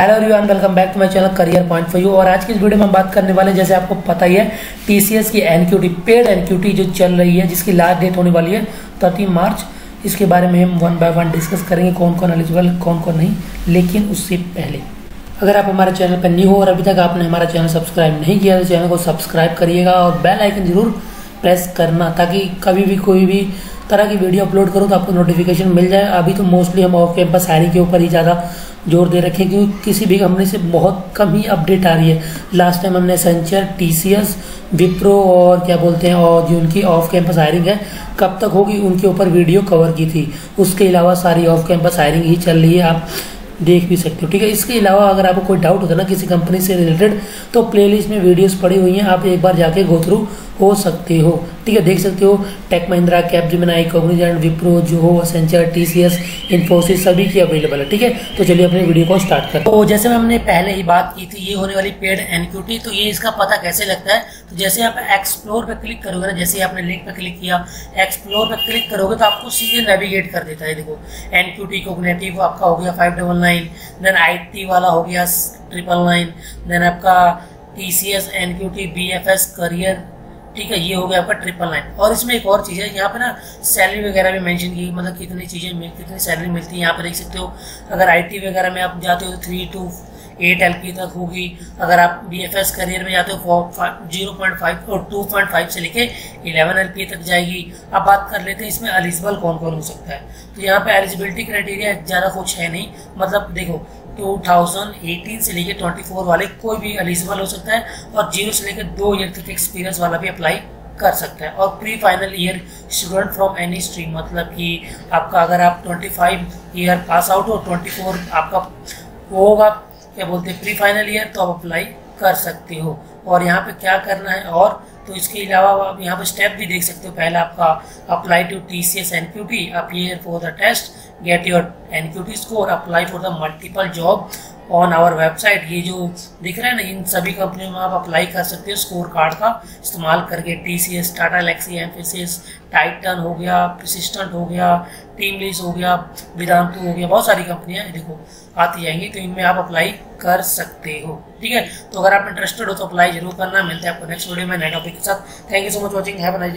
Hello everyone welcome back to my channel career point for you और आज की इस वीडियो में हम बात करने वाले जैसे आपको पता ही है टीसीएस की एनक्यूटी पेड एनक्यूटी जो चल रही है, जिसकी लास्ट डेट होने वाली है थर्टीन मार्च इसके बारे में हम वन बाय वन डिस्कस करेंगे कौन कौन एलिजिबल कौन कौन नहीं, लेकिन उससे पहले। अगर आप हमारे चैनल पर न्यू हो और अभी तक आपने हमारा चैनल सब्सक्राइब नहीं किया तो चैनल को सब्सक्राइब करिएगा और बेल आइकन ज़रूर प्रेस करना, ताकि कभी भी कोई भी तरह की वीडियो अपलोड करूँ तो आपको नोटिफिकेशन मिल जाए। अभी तो मोस्टली हम ऑफ़ कैंपस हायरिंग के ऊपर ही ज़्यादा ज़ोर दे रखे हैं क्योंकि किसी भी कंपनी से बहुत कम ही अपडेट आ रही है। लास्ट टाइम हमने सेंचर टीसीएस विप्रो और क्या बोलते हैं, और जो उनकी ऑफ़ कैंपस हायरिंग है, कब तक होगी उनके ऊपर वीडियो कवर की थी। उसके अलावा सारी ऑफ़ कैंपस हायरिंग ही चल रही है। आप देख भी सकते हो, ठीक है? इसके अलावा अगर आपको कोई डाउट होता है ना किसी कंपनी से रिलेटेड तो प्लेलिस्ट में वीडियोस पड़ी हुई हैं, आप एक बार जाके गो थ्रू हो सकते हो, ठीक है? देख सकते हो Tech Mahindra Capgemini Cognizant Wipro जो Accenture T C S Infosys सभी की अवेलेबल है, ठीक है? तो चलिए अपने वीडियो को स्टार्ट करते हैं। तो जैसे हमने पहले ही बात की थी, ये होने वाली पेड एनक्यूटी तो ये इसका पता कैसे लगता है? तो जैसे आप एक्सप्लोर पे क्लिक करोगे ना, जैसे आपने लिंक पे क्लिक किया एक्सप्लोर पे क्लिक करोगे तो आपको सीधे नेविगेट कर देता है देखो। एनक्यूटी कोग्नेटिव आपका हो गया five double nine then I वाला हो गया ट्रिपल नाइन देन आपका T C S N Q T B F S career ठीक है, ये हो गया आपका ट्रिपल नाइन और इसमें एक और चीज़ है, यहाँ पे ना सैलरी वगैरह भी मेंशन की मतलब कितनी चीज़ें मिल, कितनी सैलरी मिलती है, यहाँ पे देख सकते हो, अगर आईटी वगैरह में आप जाते हो three two eight L P तक होगी। अगर आप बी एफ़ एस करियर में जाते हो ज़ीरो पॉइंट फाइव और टू पॉइंट फाइव से लेके इलेवन एल पी तक जाएगी। अब बात कर लेते हैं, इसमें एलिजिबल कौन कौन हो सकता है? तो यहाँ पे एलिजिबिलिटी क्राइटेरिया ज़्यादा कुछ है नहीं। मतलब देखो 2018 से लेकर 24 वाले कोई भी एलिजिबल हो सकता है और ज़ीरो से लेकर दो ईयर तक एक्सपीरियंस वाला भी अप्लाई कर सकता है। और pre final year student from any stream मतलब कि आपका अगर आप 25 ईयर पास आउट हो 24 आपका होगा क्या बोलते हैं प्री फाइनल ईयर तो आप अप्लाई कर सकते हो। और यहाँ पे क्या करना है और तो इसके अलावा आप यहाँ पे स्टेप भी देख सकते हो। पहला आपका apply to T C S N T appear for the test N Q T score apply for the multiple job on our website ये जो दिख रहा है ना, इन सभी कंपनियों में आप अप्लाई कर सकते हो स्कोर कार्ड का। इस्तेमाल करके T C S Tata Elxsi Mphasis Titan हो गया प्रसिस्टेंट हो गया टीम लीस हो गया वेदांतु हो गया, बहुत सारी कंपनियाँ देखो, आती जाएँगी तो इनमें आप अप्लाई कर सकते हो। ठीक है? तो अगर आप इंटरेस्टेड हो तो अप्लाई ज़रूर करना। मिलते हैं आपको नेक्स्ट वीडियो में नए टॉपिक के साथ। Thank you so much watching have bye